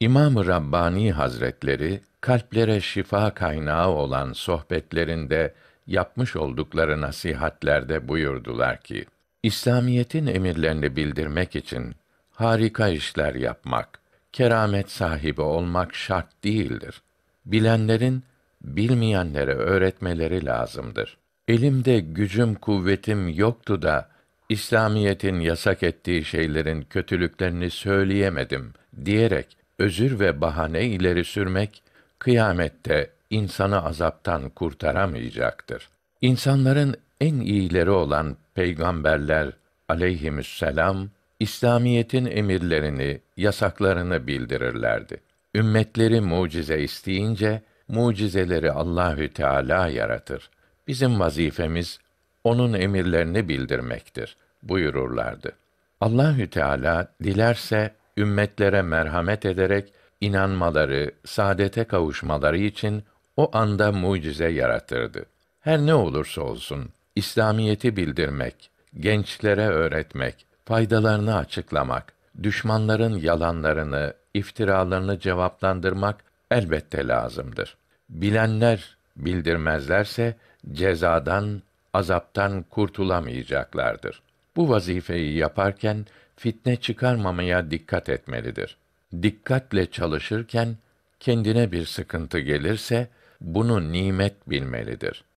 İmam-ı Rabbani Hazretleri kalplere şifa kaynağı olan sohbetlerinde yapmış oldukları nasihatlerde buyurdular ki: İslamiyetin emirlerini bildirmek için harika işler yapmak, keramet sahibi olmak şart değildir. Bilenlerin bilmeyenlere öğretmeleri lazımdır. Elimde gücüm kuvvetim yoktu da İslamiyetin yasak ettiği şeylerin kötülüklerini söyleyemedim diyerek özür ve bahane ileri sürmek kıyamette insanı azaptan kurtaramayacaktır. İnsanların en iyileri olan peygamberler aleyhisselam İslamiyetin emirlerini, yasaklarını bildirirlerdi. Ümmetleri mucize isteyince mucizeleri Allahü Teala yaratır. Bizim vazifemiz onun emirlerini bildirmektir buyururlardı. Allahü Teala dilerse ümmetlere merhamet ederek inanmaları, saadete kavuşmaları için o anda mucize yaratırdı. Her ne olursa olsun İslamiyeti bildirmek, gençlere öğretmek, faydalarını açıklamak, düşmanların yalanlarını, iftiralarını cevaplandırmak elbette lazımdır. Bilenler bildirmezlerse cezadan, azaptan kurtulamayacaklardır. Bu vazifeyi yaparken fitne çıkarmamaya dikkat etmelidir. Dikkatle çalışırken kendine bir sıkıntı gelirse bunu nimet bilmelidir.